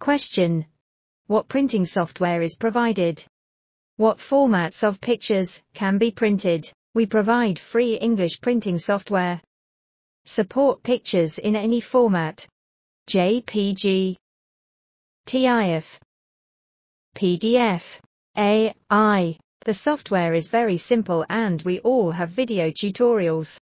Question. What printing software is provided? What formats of pictures can be printed? We provide free English printing software. Support pictures in any format. JPG, TIF, PDF, AI. The software is very simple and we all have video tutorials.